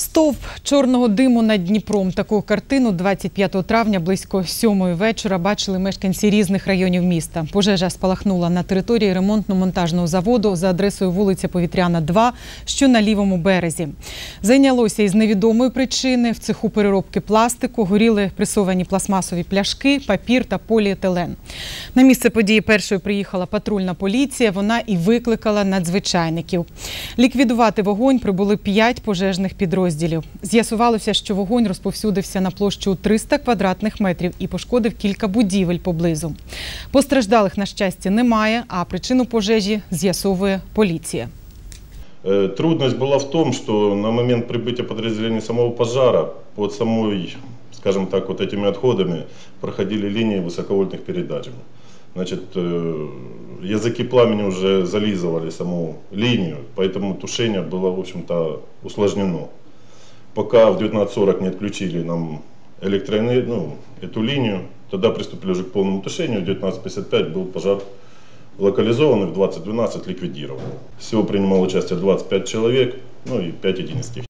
Стовп чорного диму над Дніпром. Таку картину 25 травня близько сьомої вечора бачили мешканці різних районів міста. Пожежа спалахнула на території ремонтно-монтажного заводу за адресою вулиця Повітряна, 2, що на лівому березі. Зайнялося із невідомої причини. В цеху переробки пластику горіли пресовані пластмасові пляшки, папір та поліетилен. На місце події першою приїхала патрульна поліція. Вона і викликала надзвичайників. Ліквідувати вогонь прибули п'ять пожежних підрозділів З'ясувалося, що вогонь розповсюдився на площу 300 квадратних метрів і пошкодив кілька будівель поблизу. Постраждалих, на щастя, немає, а причину пожежі з'ясовує поліція. Э, Трудность была в том, что на момент прибытия подразделения самого пожара под самой, скажем так, вот этими отходами проходили линии высоковольтных передач. Значит, э, языки пламени уже зализывали саму линию, поэтому тушение было, в общем-то, усложнено. Пока в 19.40 не отключили нам электроэнергию, ну, эту линию, тогда приступили уже к полному тушению. В 19.55 был пожар локализованный, в 20.12 ликвидирован. Всего принимало участие 25 человек, ну и 5 единиц техники.